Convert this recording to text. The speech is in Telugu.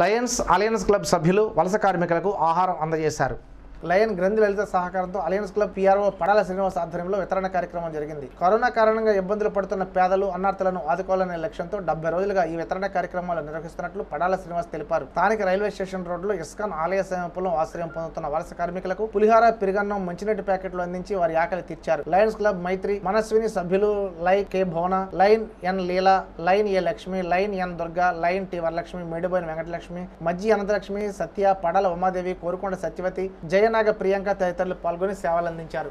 లయన్స్ అలయన్స్ క్లబ్ సభ్యులు వలస కార్మికులకు ఆహారం అందజేశారు లయన్ గ్రంథి లలిత సహకారంతో alliance club PRO Padala Srinivas ఆధ్వర్యంలో వితరణ కార్యక్రమం జరిగింది. కరోనా కారణంగా ఇబ్బందులు పడుతున్న పేదలు అన్నార్థులను ఆదుకోవాలనే లక్ష్యంతో డెబ్బై రోజులుగా ఈ వితరణ కార్యక్రమాలు నిర్వహిస్తున్నట్లు పడాల శ్రీనివాస్ తెలిపారు. స్థానిక రైల్వే స్టేషన్ రోడ్లో ఇస్కాన్ ఆలయ సమీపంలో ఆశ్రయం పొందుతున్న వలస కార్మికులకు పులిహార పెరిగన్నం మంచినీటి ప్యాకెట్లు అందించి వారి ఆకలి తీర్చారు. లయన్స్ క్లబ్ మైత్రి మనస్విని సభ్యులు లై K. Bhavana lion N. Leela lion A. Lakshmi lion N. Durga lion T. Varalakshmi Meduboina Venkatalakshmi Majji Anantalakshmi Satya Padala Umadevi Korukonda Satyavathi Jaya Jayanaga Priyanka తదితరులు పాల్గొని సేవలు అందించారు